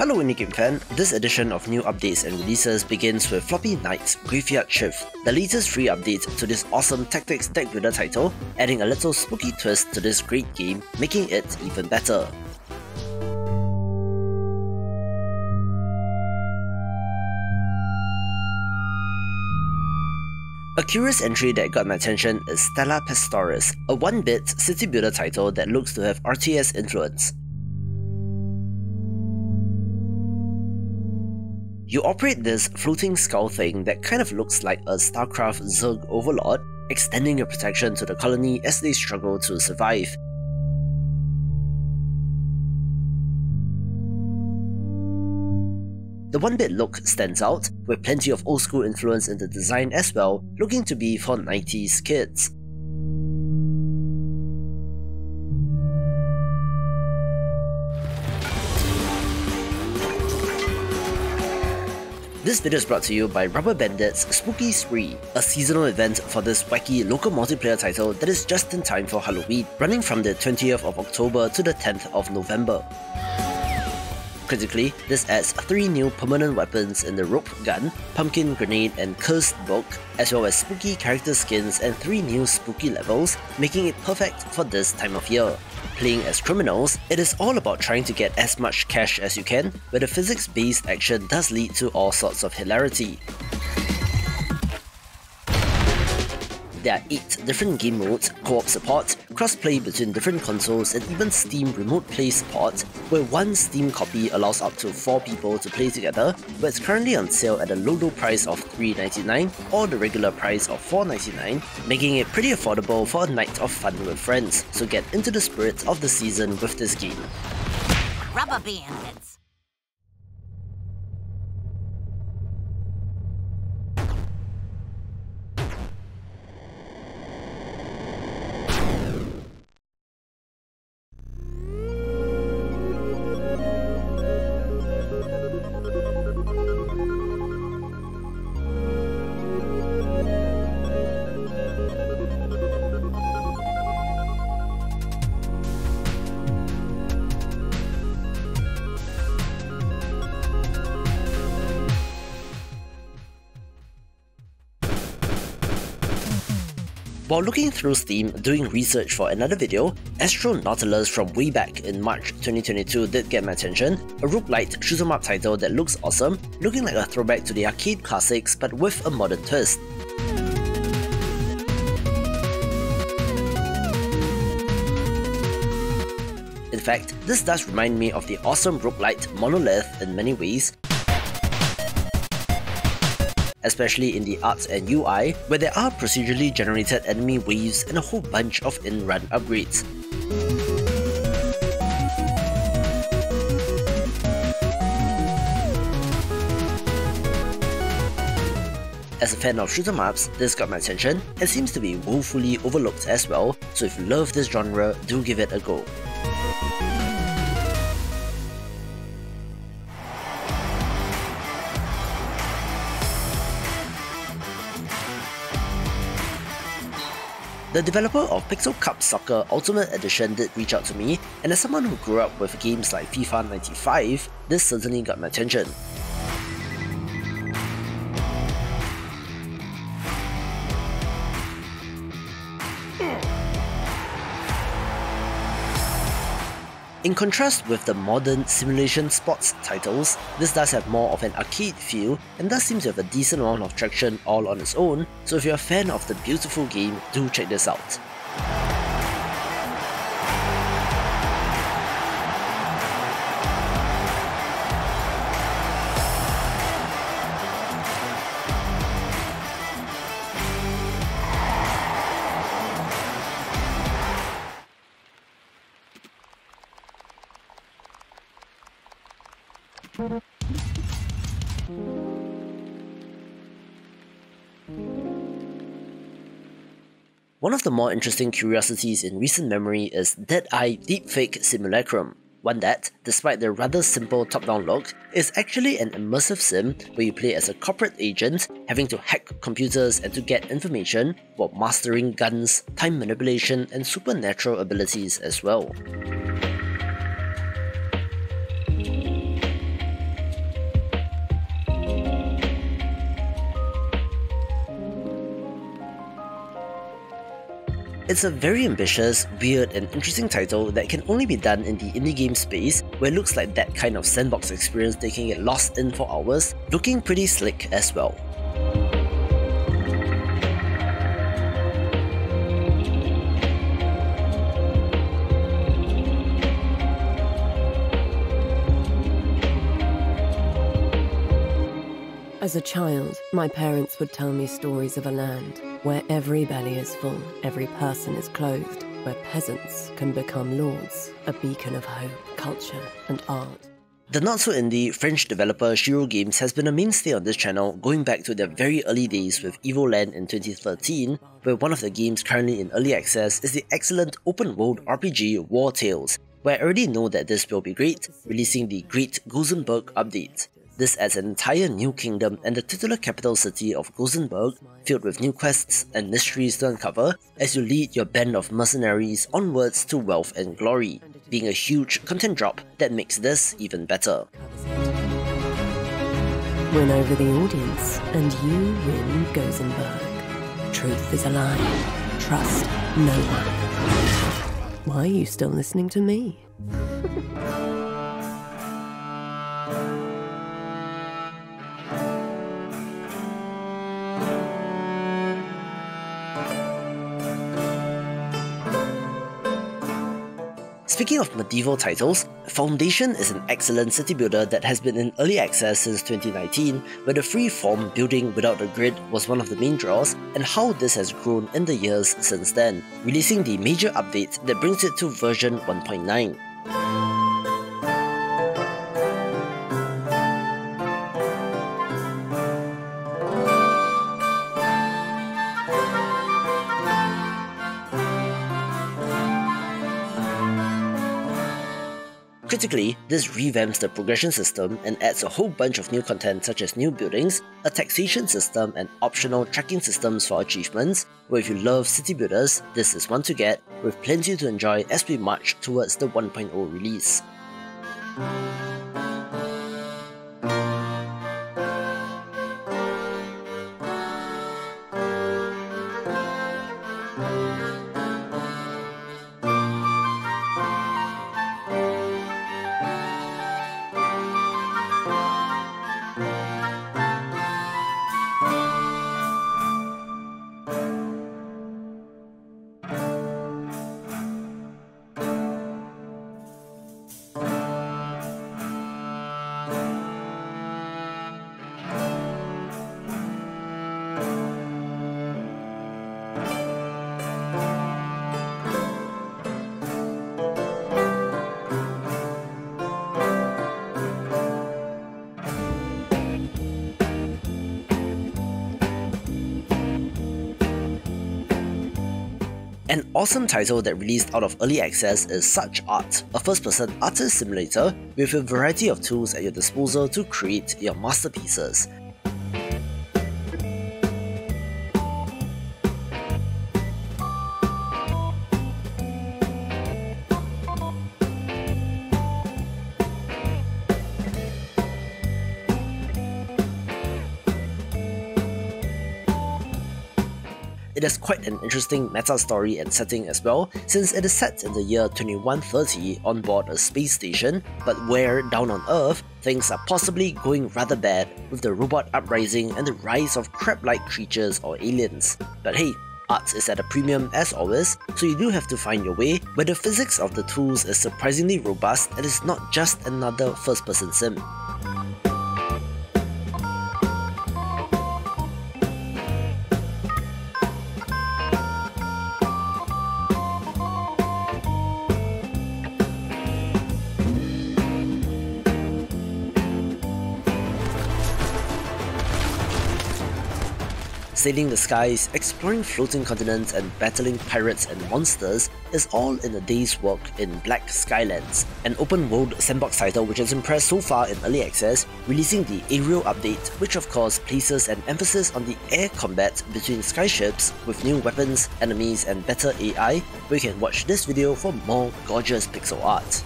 Hello Indie Game fan, this edition of new updates and releases begins with Floppy Knight's Graveyard Shift, the latest free update to this awesome tactics deck builder title, adding a little spooky twist to this great game, making it even better. A curious entry that got my attention is Stella Pastoris, a 1-bit city builder title that looks to have RTS influence. You operate this floating skull thing that kind of looks like a StarCraft Zerg overlord, extending your protection to the colony as they struggle to survive. The 1-bit look stands out, with plenty of old school influence in the design as well, looking to be for 90s kids. This video is brought to you by Rubber Bandit's Spooky Spree, a seasonal event for this wacky local multiplayer title that is just in time for Halloween, running from the 20th of October to the 10th of November. Critically, this adds 3 new permanent weapons in the Rope Gun, Pumpkin Grenade and Cursed Book, as well as spooky character skins and 3 new spooky levels, making it perfect for this time of year. Playing as criminals, it is all about trying to get as much cash as you can, but the physics-based action does lead to all sorts of hilarity. There are 8 different game modes, co-op support, cross-play between different consoles and even Steam Remote Play support, where one Steam copy allows up to 4 people to play together, but it's currently on sale at a low low price of $3.99 or the regular price of $4.99, making it pretty affordable for a night of fun with friends, so get into the spirit of the season with this game. Rubber bandits. While looking through Steam doing research for another video, Astronautilus from way back in March 2022 did get my attention, a roguelite shoot 'em up title that looks awesome, looking like a throwback to the arcade classics but with a modern twist. In fact, this does remind me of the awesome roguelite Monolith in many ways, especially in the arts and UI, where there are procedurally generated enemy waves and a whole bunch of in-run upgrades. As a fan of shooter maps, this got my attention and seems to be woefully overlooked as well, so if you love this genre, do give it a go. The developer of Pixel Cup Soccer Ultimate Edition did reach out to me, and as someone who grew up with games like FIFA 95, this certainly got my attention. In contrast with the modern simulation sports titles, this does have more of an arcade feel and does seem to have a decent amount of traction all on its own, so if you're a fan of the beautiful game, do check this out. One of the more interesting curiosities in recent memory is Dead Deadeye Deepfake Simulacrum, one that, despite the rather simple top-down look, is actually an immersive sim where you play as a corporate agent having to hack computers and to get information while mastering guns, time manipulation and supernatural abilities as well. It's a very ambitious, weird, and interesting title that can only be done in the indie game space, where it looks like that kind of sandbox experience they can get lost in for hours, looking pretty slick as well. As a child, my parents would tell me stories of a land where every belly is full, every person is clothed, where peasants can become lords, a beacon of hope, culture, and art. The not-so-indie French developer Shiro Games has been a mainstay on this channel going back to their very early days with Evoland in 2013, where one of the games currently in early access is the excellent open-world RPG Wartales, where I already know that this will be great, releasing the Great Gosenberg update. This adds an entire new kingdom and the titular capital city of Gosenberg, filled with new quests and mysteries to uncover as you lead your band of mercenaries onwards to wealth and glory, being a huge content drop that makes this even better. Win over the audience, and you win Gosenberg. Truth is a lie. Trust no one. Why are you still listening to me? Speaking of medieval titles, Foundation is an excellent city builder that has been in early access since 2019, where the free-form building without a grid was one of the main draws, and how this has grown in the years since then, releasing the major update that brings it to version 1.9. Critically, this revamps the progression system and adds a whole bunch of new content such as new buildings, a taxation system and optional tracking systems for achievements, where if you love city builders, this is one to get, with plenty to enjoy as we march towards the 1.0 release. Awesome title that released out of early access is SuchArt, a first-person artist simulator with a variety of tools at your disposal to create your masterpieces. It has quite an interesting meta story and setting as well, since it is set in the year 2130 on board a space station, but where, down on Earth, things are possibly going rather bad with the robot uprising and the rise of crab-like creatures or aliens. But hey, art is at a premium as always, so you do have to find your way, where the physics of the tools is surprisingly robust and is not just another first-person sim. Sailing the skies, exploring floating continents and battling pirates and monsters is all in a day's work in Black Skylands, an open-world sandbox title which has impressed so far in early access, releasing the Aerial update which of course places an emphasis on the air combat between skyships with new weapons, enemies and better AI, where you can watch this video for more gorgeous pixel art.